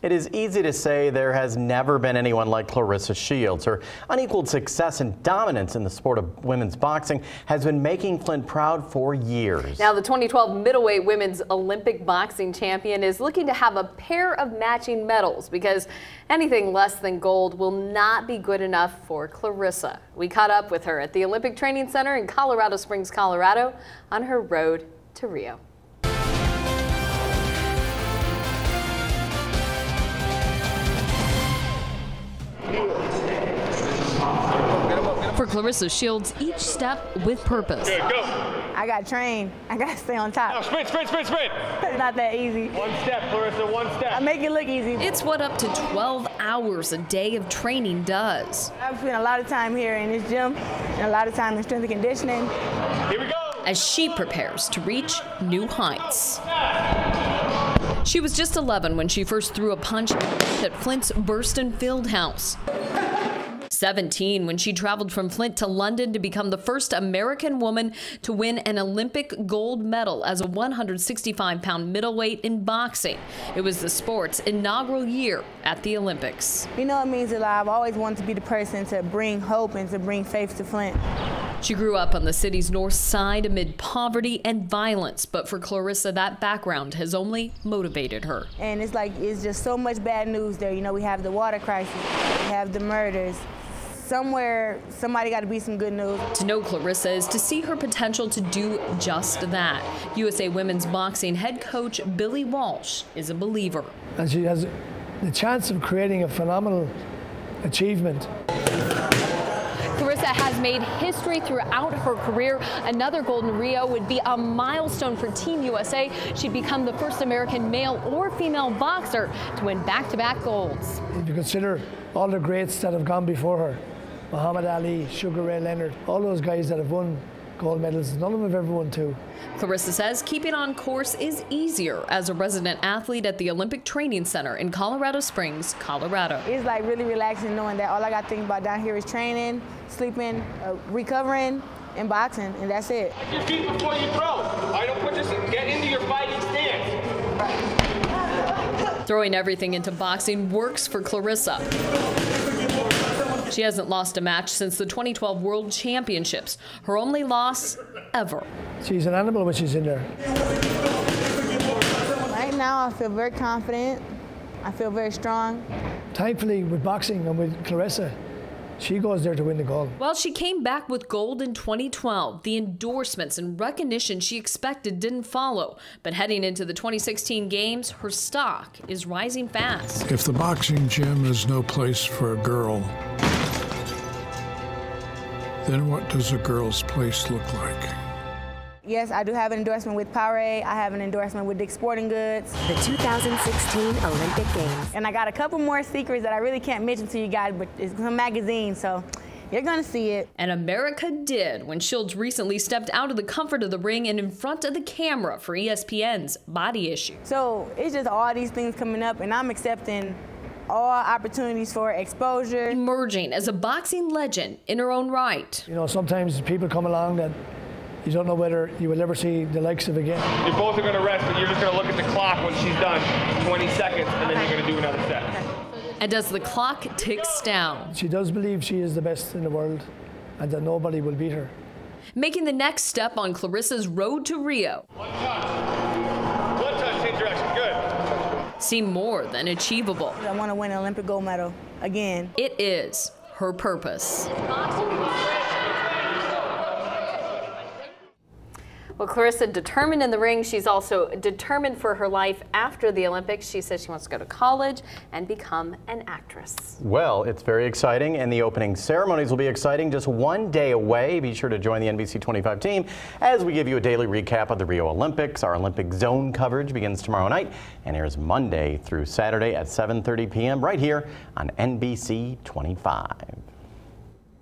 It is easy to say there has never been anyone like Claressa Shields. Her unequaled success and dominance in the sport of women's boxing has been making Flint proud for years. Now, the 2012 middleweight women's Olympic boxing champion is looking to have a pair of matching medals because anything less than gold will not be good enough for Claressa. We caught up with her at the Olympic Training Center in Colorado Springs, Colorado on her road to Rio. For Claressa Shields, each step with purpose. Good, go. I got trained. I got to stay on top. Now sprint, sprint, sprint, sprint. It's not that easy. One step, Claressa, one step. I make it look easy. It's what up to 12 hours a day of training does. I've spent a lot of time here in this gym and a lot of time in strength and conditioning. Here we go. As she prepares to reach new heights. She was just 11 when she first threw a punch at Flint's Berston Fieldhouse. 17 when she traveled from Flint to London to become the first American woman to win an Olympic gold medal as a 165 pound middleweight in boxing. It was the sport's inaugural year at the Olympics. You know, it means a lot. I've always wanted to be the person to bring hope and to bring faith to Flint. She grew up on the city's north side amid poverty and violence, but for Claressa, that background has only motivated her. And it's like, it's just so much bad news there. You know, we have the water crisis, we have the murders, somewhere somebody got to be some good news. To know Claressa is to see her potential to do just that. USA Women's Boxing head coach Billy Walsh is a believer. And she has the chance of creating a phenomenal achievement. Has made history throughout her career. Another gold in Rio would be a milestone for Team USA. She'd become the first American male or female boxer to win back-to-back -back golds. If you consider all the greats that have gone before her, Muhammad Ali, Sugar Ray Leonard, all those guys that have won gold medals, none of them have ever won two. Claressa says keeping on course is easier as a resident athlete at the Olympic Training Center in Colorado Springs, Colorado. It's like really relaxing knowing that all I got to think about down here is training, sleeping, uh, recovering, and boxing, and that's it. Your feet before you throw. All right, don't put this, get into your fighting stance. Throwing everything into boxing works for Claressa. She hasn't lost a match since the 2012 World Championships, her only loss ever. She's an animal when she's in there. Right now, I feel very confident. I feel very strong. Thankfully, with boxing and with Claressa, she goes there to win the gold. While she came back with gold in 2012, the endorsements and recognition she expected didn't follow. But heading into the 2016 games, her stock is rising fast. If the boxing gym is no place for a girl, then what does a girl's place look like? Yes, I do have an endorsement with Powerade. I have an endorsement with Dick's Sporting Goods. The 2016 Olympic Games. And I got a couple more secrets that I really can't mention to you guys, but it's some magazine, so you're gonna see it. And America did when Shields recently stepped out of the comfort of the ring and in front of the camera for ESPN's Body Issue. So it's just all these things coming up, and I'm accepting all opportunities for exposure. Emerging as a boxing legend in her own right. You know, sometimes people come along that you don't know whether you will ever see the likes of again. You both are going to rest, but you're just going to look at the clock when she's done, 20 seconds, and then you're going to do another set. And as the clock ticks down, she does believe she is the best in the world and that nobody will beat her. Making the next step on Claressa's road to Rio. Seem more than achievable. I want to win an Olympic gold medal again. It is her purpose. Well, Claressa, determined in the ring. She's also determined for her life after the Olympics. She says she wants to go to college and become an actress. Well, it's very exciting, and the opening ceremonies will be exciting just one day away. Be sure to join the NBC 25 team as we give you a daily recap of the Rio Olympics. Our Olympic Zone coverage begins tomorrow night and airs Monday through Saturday at 7.30 p.m. right here on NBC 25.